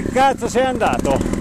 dove cazzo sei andato?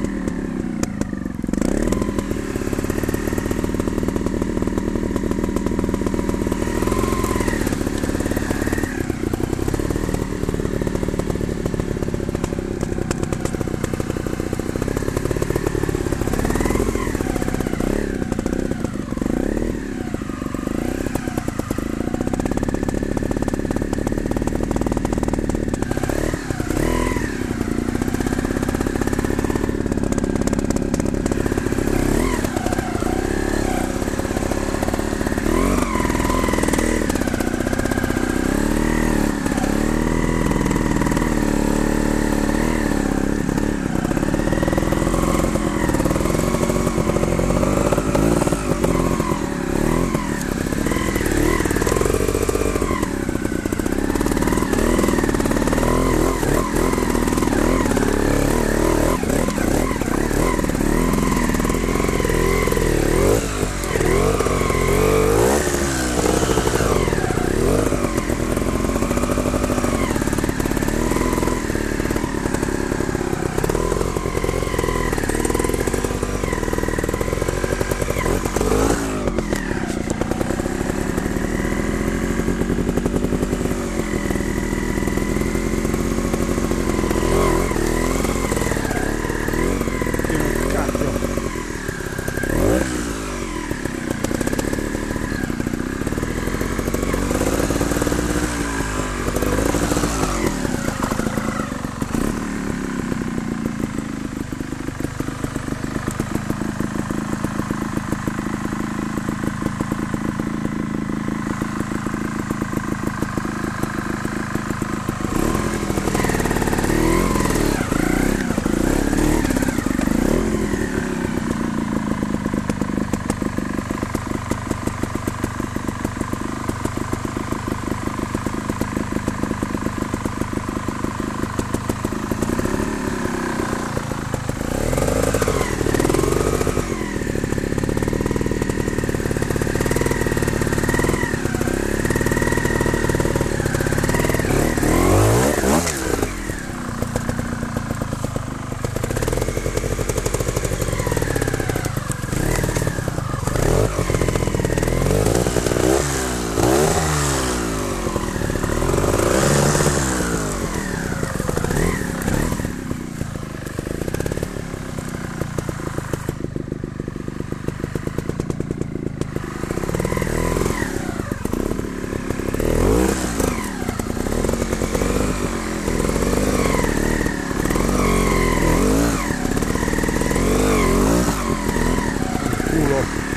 rock.